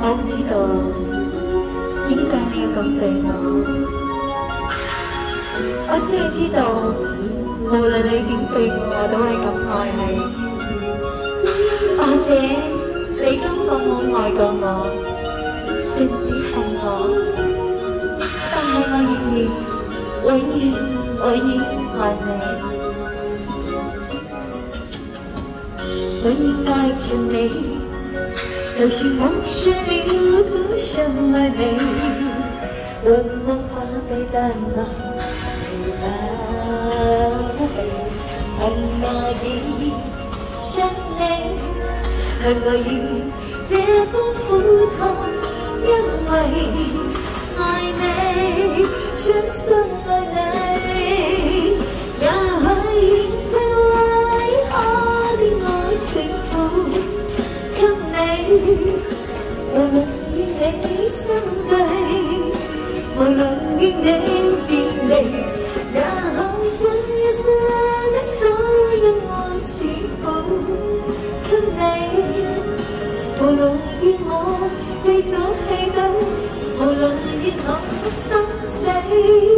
我不知道，点解你要咁對我。我只系知道，無論你點對我，我都係咁愛你。或者你根本冇愛過我，甚至恨我，但係我仍然永遠永遠愛你，永遠愛着你。就算往事了都想愛你，我無法被淡忘。恨我已想你，恨我已這般苦痛，因为无论要我继续去等无论要我心死。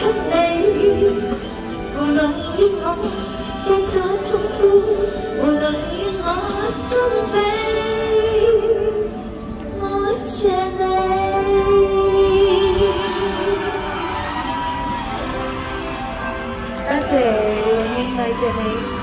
多谢，永远爱着你。